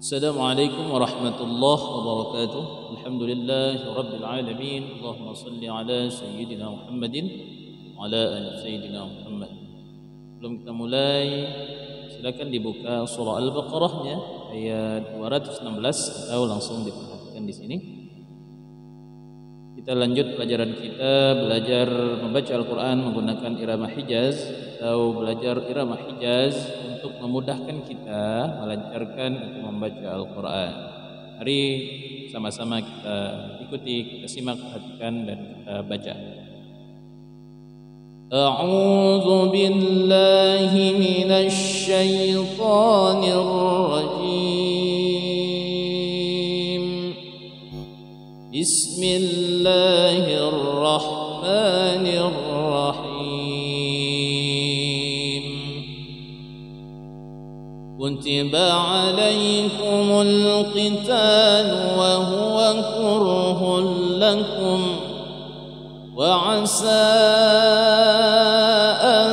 السلام عليكم ورحمة الله وبركاته. الحمد لله رب العالمين. اللهم صل على سيدنا محمد وعلى آل سيدنا محمد. Belum kita mulai silakan dibuka surah al-baqarahnya ayat 216 atau langsung diperhatikan di sini. kita lanjut pelajaran kita belajar membaca Al-Quran menggunakan irama hijaz atau belajar irama hijaz untuk memudahkan kita melancarkan untuk membaca Al-Quran. Hari sama-sama kita ikuti, kita simak, perhatikan dan kita baca. A'udzu billahi minasy syaithanir rajim. Bismillah. كتب عليكم القتال وهو كره لكم وعسى أن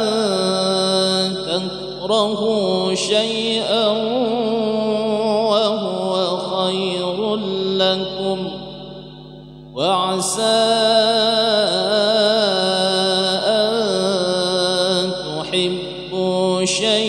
تكرهوا شيئا وهو خير لكم وعسى أن تحبوا شيئا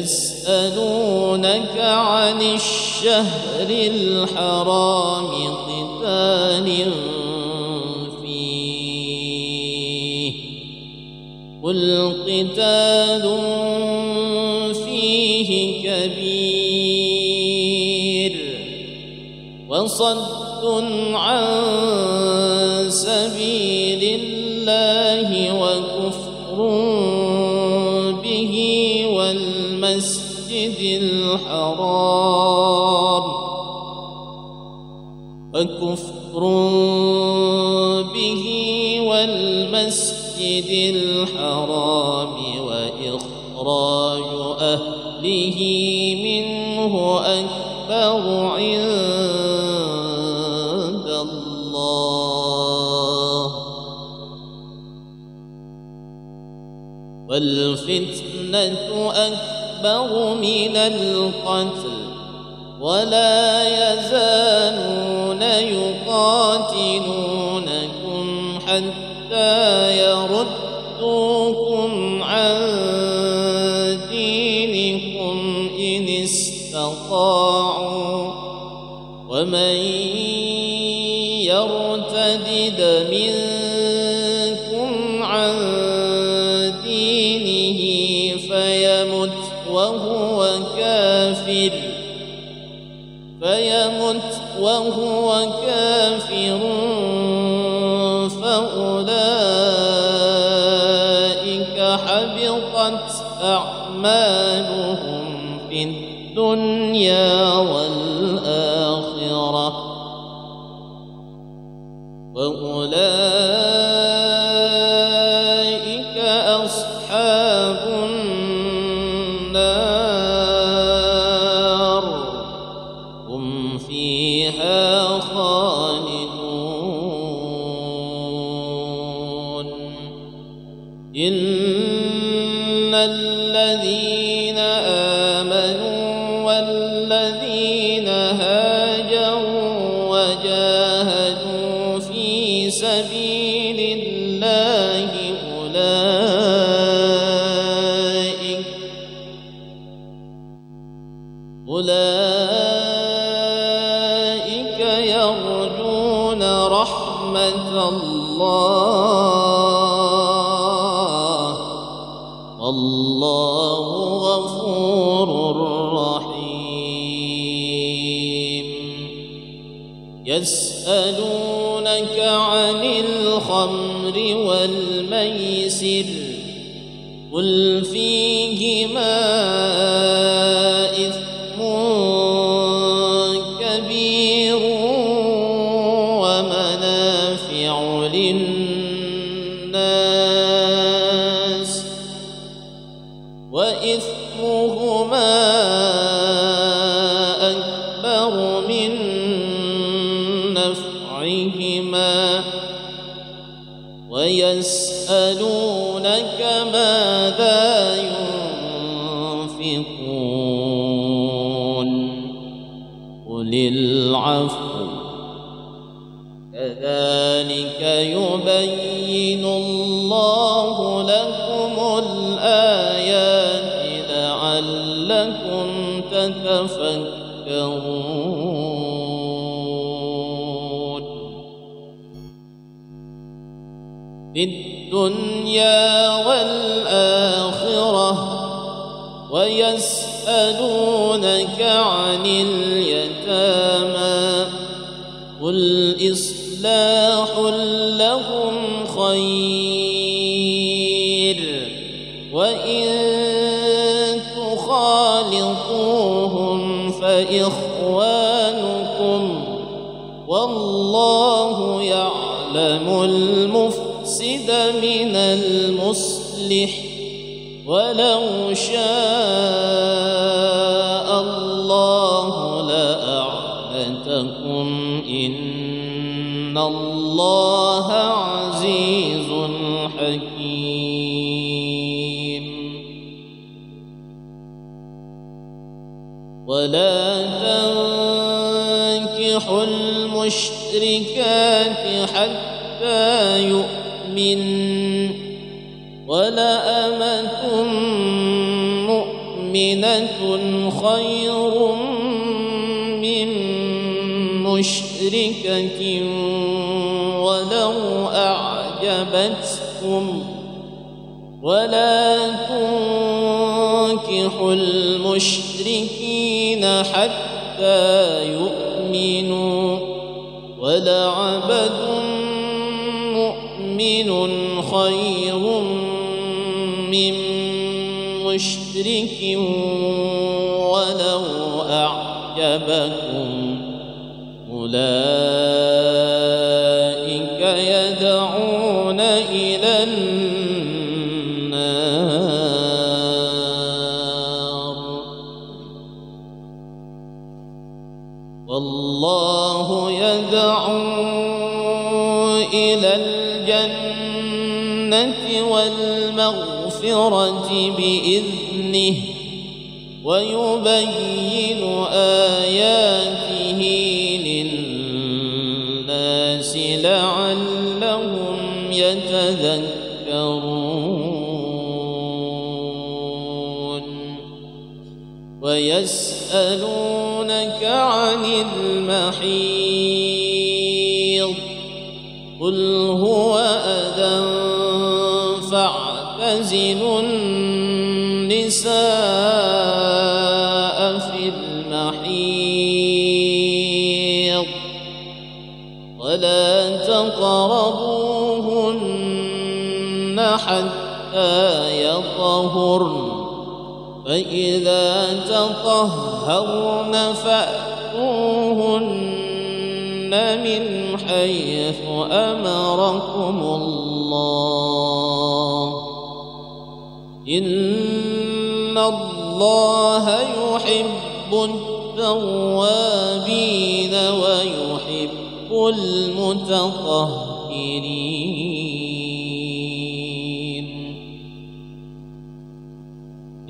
يسألونك عن الشهر الحرام قتال فيه. قل قتال فيه كبير وصد عن سبيل الحرام. وكفر به والمسجد الحرام وإخراج أهله منه أكبر عند الله. والفتنة أكبر من القتل ولا يزالون يقاتلونكم حتى يردوكم عن وهو كافر فيمت وهو كافر فأولئك حبطت أعمالهم في الدنيا والآخرة وأولئك إن الذين آمنوا والذين هاجروا وجاهدوا في سبيل الله أولئك أولئك يرجون رحمة الله يسألونك عن الخمر والميسر قل فيهما إثم كبير ومنافع للناس ينفقون قل العفو. كذلك يبين الله لكم الآيات لعلكم تتفكرون. في الدنيا والآخرة ويسألونك عن اليتامى قل إصلاح لهم خير ولو شاء الله لأعنتكم إن الله عزيز حكيم. ولا تنكحوا المشركات حتى يؤمن خير من مشركة ولو أعجبتكم ولا تنكحوا المشركين حتى يؤمنوا ولعبد مؤمن خير من مشرك ولو أعجبكم أولئك يدعون إلى النار. والله يدعو إلى والمغفرة بإذنه ويبين آياته للناس لعلهم يتذكرون ويسألونك عن المحيض قل هو أذى فاعتزلوا النساء في المحيض ولا تقربوهن حتى يطهرن. فإذا تطهرن فأتوهن من حيث أمركم الله. إن الله يحب التوابين ويحب المتطهرين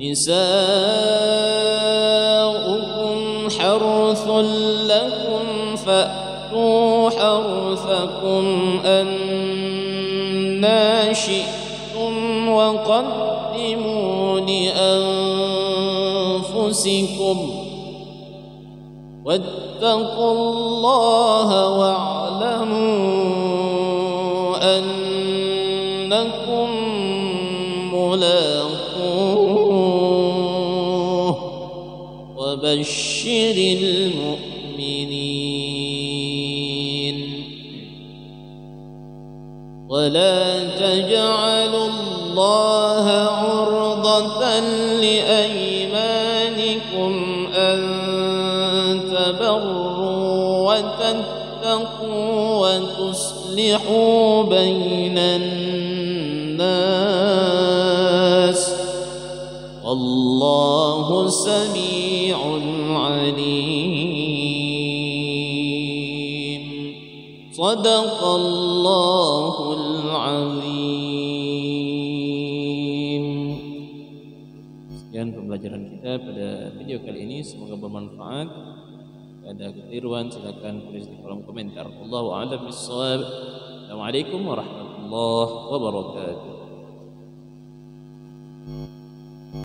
نساؤكم حرث لكم فأتوا حرثكم أنا شئتم وقدموا لأنفسكم واتقوا الله واعلموا أنكم ملاقوه وبشر المؤمنين ولا تجعلوا الله وتتقوا وتصلحوا بين الناس والله سميع عليم صدق الله العظيم sekian pembelajaran kita pada video kali ini semoga bermanfaat Ada kekeliruan silakan tulis di kolom komentar Allahu a'lam bissawab Assalamualaikum warahmatullahi wabarakatuh